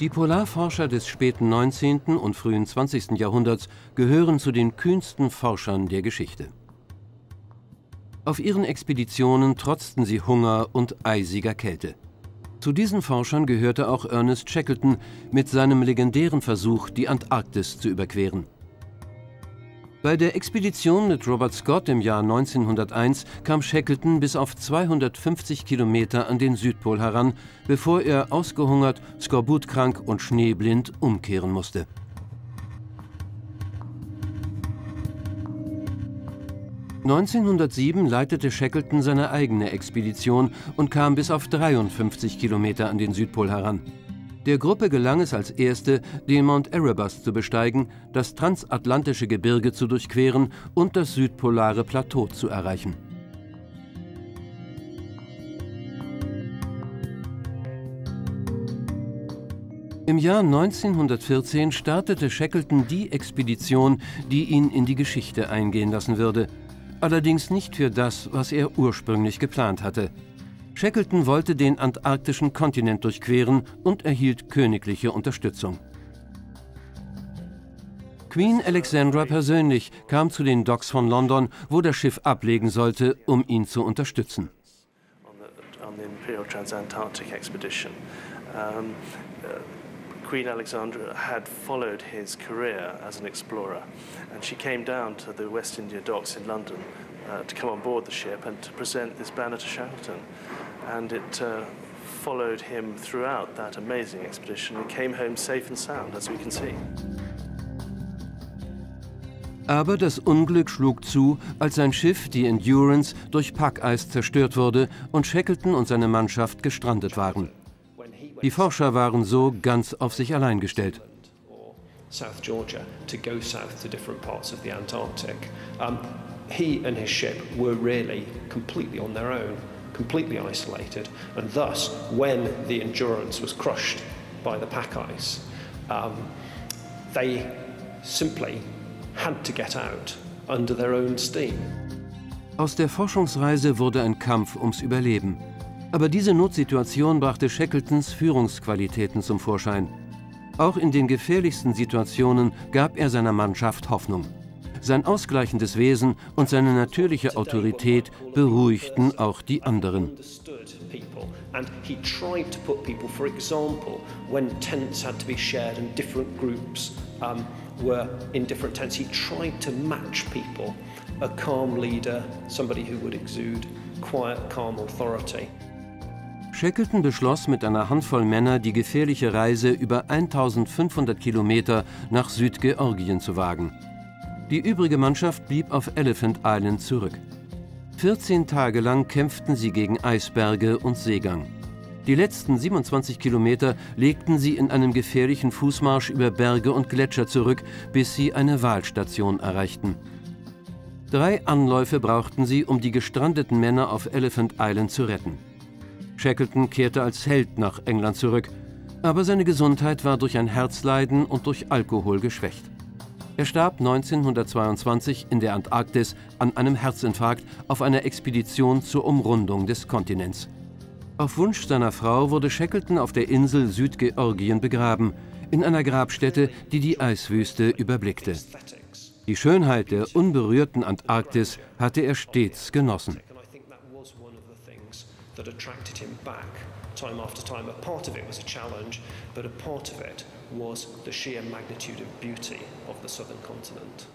Die Polarforscher des späten 19. und frühen 20. Jahrhunderts gehören zu den kühnsten Forschern der Geschichte. Auf ihren Expeditionen trotzten sie Hunger und eisiger Kälte. Zu diesen Forschern gehörte auch Ernest Shackleton mit seinem legendären Versuch, die Antarktis zu überqueren. Bei der Expedition mit Robert Scott im Jahr 1901 kam Shackleton bis auf 250 Kilometer an den Südpol heran, bevor er ausgehungert, skorbutkrank und schneeblind umkehren musste. 1907 leitete Shackleton seine eigene Expedition und kam bis auf 53 Kilometer an den Südpol heran. Der Gruppe gelang es als erste, den Mount Erebus zu besteigen, das transatlantische Gebirge zu durchqueren und das südpolare Plateau zu erreichen. Im Jahr 1914 startete Shackleton die Expedition, die ihn in die Geschichte eingehen lassen würde – allerdings nicht für das, was er ursprünglich geplant hatte. Shackleton wollte den antarktischen Kontinent durchqueren und erhielt königliche Unterstützung. Queen Alexandra persönlich kam zu den Docks von London, wo das Schiff ablegen sollte, um ihn zu unterstützen. Uh Queen Alexandra had followed his career as an explorer, and she came down to the West India docks in London uh, to come on board the ship and to present this banner to Shackleton. And it uh, followed him throughout that amazing expedition and came home safe and sound, as we can see. Aber das Unglück schlug zu, als sein Schiff, die Endurance, durch Packeis zerstört wurde und Shackleton und seine Mannschaft gestrandet waren. Die Forscher waren so ganz auf sich allein gestellt. South Georgia to go south to different parts of the Antarctic. Um, he and his ship were really completely on their own, completely isolated, and thus, when the Endurance was crushed by the pack ice, um, they simply had to get out under their own steam. Aus der Forschungsreise wurde ein Kampf ums Überleben. Aber diese Notsituation brachte Shackletons Führungsqualitäten zum Vorschein. Auch in den gefährlichsten Situationen gab er seiner Mannschaft Hoffnung. Sein ausgleichendes Wesen und seine natürliche Autorität beruhigten auch die anderen. And he tried to put people, for example, when tents had to be shared and different groups um, were in different tents, he tried to match people. A calm leader, somebody who would exude quiet, calm authority. Shackleton beschloss mit einer Handvoll Männer die gefährliche Reise über 1500 Kilometer nach Südgeorgien zu wagen. Die übrige Mannschaft blieb auf Elephant Island zurück. 14 Tage lang kämpften sie gegen Eisberge und Seegang. Die letzten 27 Kilometer legten sie in einem gefährlichen Fußmarsch über Berge und Gletscher zurück, bis sie eine Wahlstation erreichten. Drei Anläufe brauchten sie, um die gestrandeten Männer auf Elephant Island zu retten. Shackleton kehrte als Held nach England zurück, aber seine Gesundheit war durch ein Herzleiden und durch Alkohol geschwächt. Er starb 1922 in der Antarktis an einem Herzinfarkt auf einer Expedition zur Umrundung des Kontinents. Auf Wunsch seiner Frau wurde Shackleton auf der Insel Südgeorgien begraben, in einer Grabstätte, die die Eiswüste überblickte. Die Schönheit der unberührten Antarktis hatte er stets genossen. That attracted him back time after time. A part of it was a challenge, but a part of it was the sheer magnitude of beauty of the southern continent.